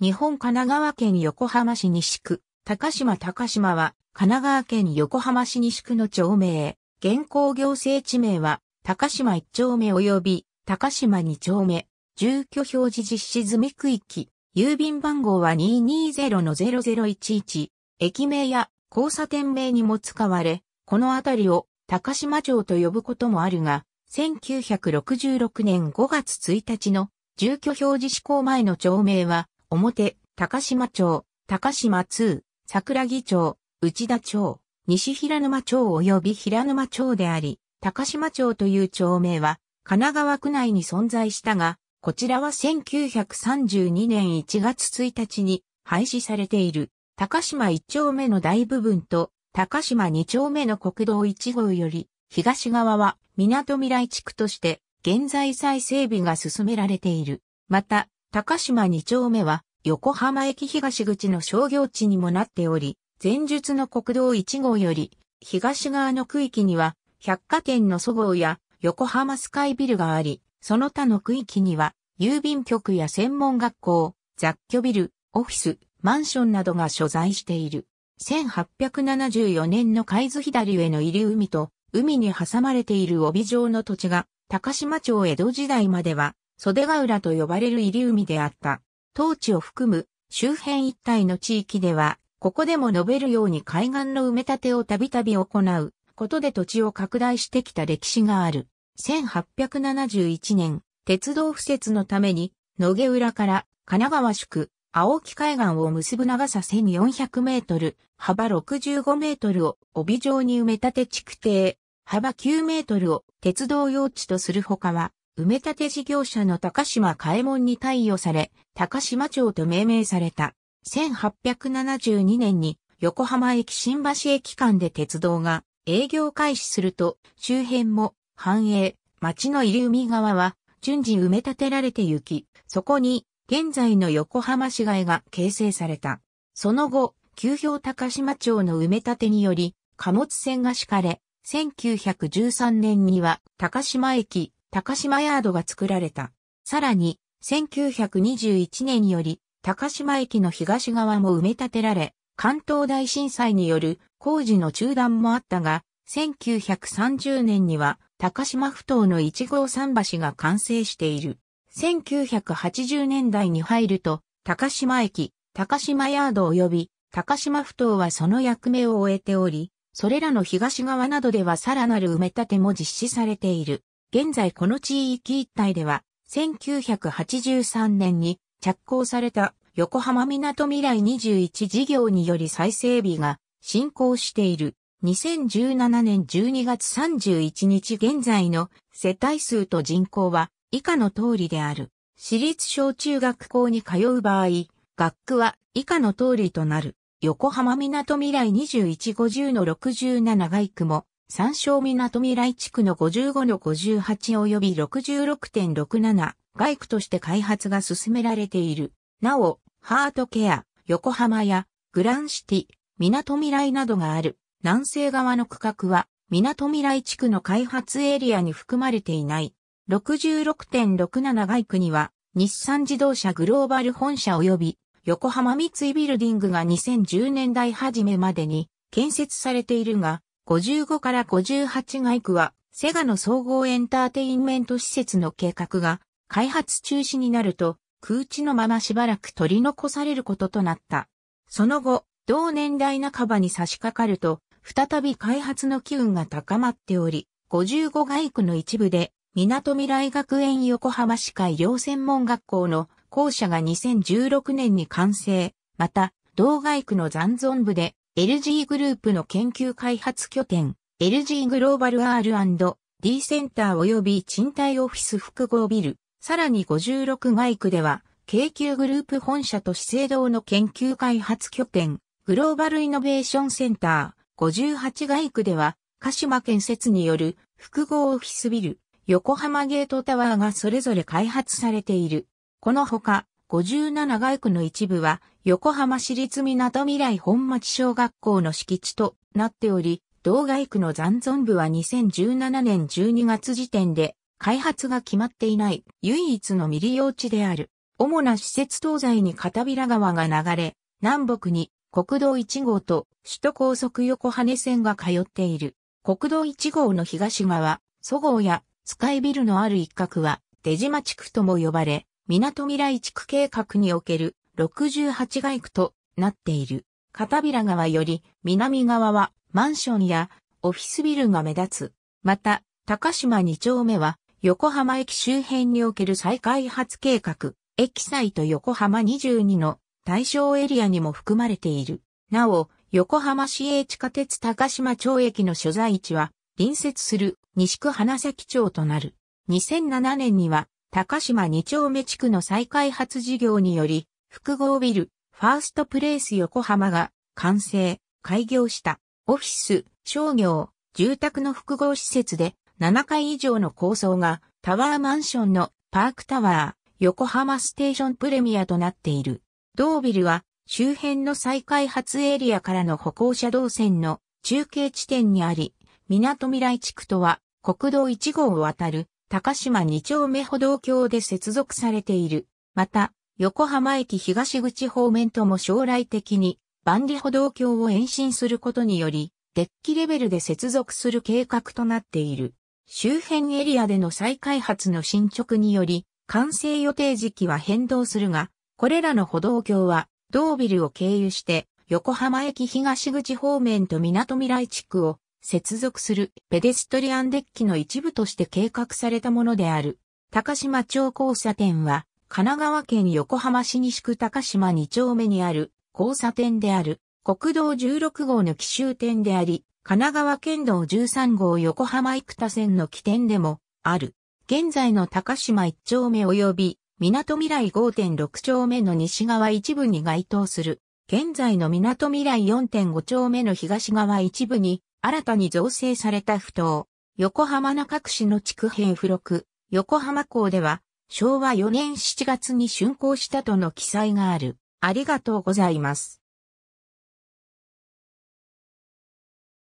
日本神奈川県横浜市西区、高島高島は、神奈川県横浜市西区の町名。現行行政地名は、高島一丁目及び、高島二丁目。住居表示実施済み区域。郵便番号は220-0011。駅名や交差点名にも使われ、この辺りを高島町と呼ぶこともあるが、1966年5月1日の住居表示施行前の町名は、表、高島町、高島2、桜木町、内田町、西平沼町及び平沼町であり、高島町という町名は、神奈川区内に存在したが、こちらは1932年1月1日に廃止されている。高島1丁目の大部分と高島2丁目の国道1号より東側は港未来地区として現在再整備が進められている。また、高島2丁目は横浜駅東口の商業地にもなっており、前述の国道1号より東側の区域には百貨店のそごうや横浜スカイビルがあり、その他の区域には郵便局や専門学校、雑居ビル、オフィス、マンションなどが所在している。1874年の海津左上の入り海と海に挟まれている帯状の土地が、高島町江戸時代までは、袖ヶ浦と呼ばれる入り海であった。当地を含む周辺一帯の地域では、ここでも述べるように海岸の埋め立てをたびたび行うことで土地を拡大してきた歴史がある。1871年、鉄道敷設のために、野毛浦から神奈川宿、青木海岸を結ぶ長さ1400メートル、幅65メートルを帯状に埋め立て築堤、幅9メートルを鉄道用地とするほかは、埋め立て事業者の高島海門に貸与され、高島町と命名された。1872年に横浜駅新橋駅間で鉄道が営業開始すると、周辺も繁栄、町の入り海側は順次埋め立てられて行き、そこに現在の横浜市街が形成された。その後、旧標高島町の埋め立てにより貨物船が敷かれ、1913年には高島駅、高島ヤードが作られた。さらに、1921年により高島駅の東側も埋め立てられ、関東大震災による工事の中断もあったが、1930年には高島埠頭の1号桟橋が完成している。1980年代に入ると、高島駅、高島ヤード及び高島埠頭はその役目を終えており、それらの東側などではさらなる埋め立ても実施されている。現在この地域一帯では、1983年に着工された横浜港未来21事業により再整備が進行している。2017年12月31日現在の世帯数と人口は以下の通りである。私立小中学校に通う場合、学区は以下の通りとなる。横浜港未来2150の67外区も、三省港未来地区の55の58及び66.67外区として開発が進められている。なお、ハートケア、横浜やグランシティ、港未来などがある南西側の区画は、港未来地区の開発エリアに含まれていない。66.67外区には、日産自動車グローバル本社及び横浜三井ビルディングが2010年代初めまでに建設されているが、55から58外区はセガの総合エンターテインメント施設の計画が開発中止になると空地のまましばらく取り残されることとなった。その後、同年代半ばに差し掛かると、再び開発の機運が高まっており、55外区の一部で、港未来学園横浜市会両専門学校の校舎が2016年に完成。また、同外区の残存部で LG グループの研究開発拠点、LG グローバル R&D センター及び賃貸オフィス複合ビル、さらに56外区では、京急グループ本社と資生堂の研究開発拠点、グローバルイノベーションセンター、58外区では、鹿島建設による複合オフィスビル、横浜ゲートタワーがそれぞれ開発されている。このほか、57外区の一部は、横浜市立港未来本町小学校の敷地となっており、同外区の残存部は2017年12月時点で開発が決まっていない唯一の未利用地である。主な施設東西に片平川が流れ、南北に国道1号と首都高速横羽線が通っている。国道1号の東側、蘇郷やスカイビルのある一角は出島地区とも呼ばれ、港未来地区計画における68街区となっている。片平川より南側はマンションやオフィスビルが目立つ。また、高島2丁目は横浜駅周辺における再開発計画、駅サイト横浜22の対象エリアにも含まれている。なお、横浜市営地下鉄高島町駅の所在地は隣接する西区花咲町となる。2007年には高島2丁目地区の再開発事業により複合ビルファーストプレイス横浜が完成、開業した。オフィス、商業、住宅の複合施設で7階以上の高層がタワーマンションのパークタワー、横浜ステーションプレミアとなっている。同ビルは周辺の再開発エリアからの歩行者動線の中継地点にあり、港未来地区とは国道1号を渡る高島2丁目歩道橋で接続されている。また、横浜駅東口方面とも将来的に万里歩道橋を延伸することにより、デッキレベルで接続する計画となっている。周辺エリアでの再開発の進捗により、完成予定時期は変動するが、これらの歩道橋は、同ビルを経由して、横浜駅東口方面と港未来地区を接続するペデストリアンデッキの一部として計画されたものである。高島町交差点は、神奈川県横浜市西区高島2丁目にある交差点である。国道16号の奇襲点であり、神奈川県道13号横浜生田線の起点でもある。現在の高島1丁目及び港未来5.6丁目の西側一部に該当する。現在の港未来4.5丁目の東側一部に新たに造成された不当。横浜中区市の地区編付録、横浜港では昭和4年7月に竣工したとの記載がある。ありがとうございます。